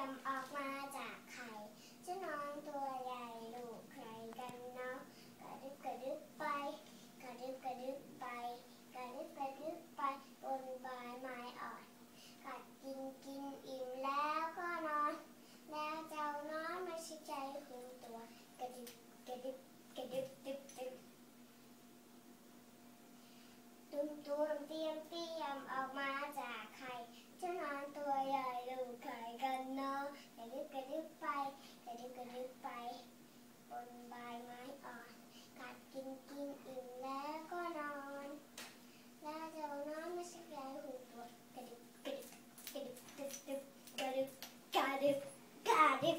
ยมออกมาจากไข่เจ้าน้องตัวใหญ่ลูกใครกันเนาะกระดึบกระดึบไป กระดึบกระดึบไป กระดึบกระดึบไปบนใบไม้อ่อนกัดกินกินอิ่มแล้วก็นอน แล้วเจ้าน้อยไม่ใช่ใจคุณตัวกระดึบกระดึบกระดึบดึบดึบตุ้มตุ้มเตรียมเตรียมออกมาจากไข่เจ้านอนตัวใหญ่ลูกไข่กันเนาะกระดึบกระดึบไป ก ระดึบกไป บนใบไม้อ่อน กัดกินกินอิ่มแล้วก็นอนแล้วเจ้าน้อยไม่ใช่ใจคุณตัวกระดึบกระดึบกระดึบกระดึบกระดึบกระดึบกระดึบ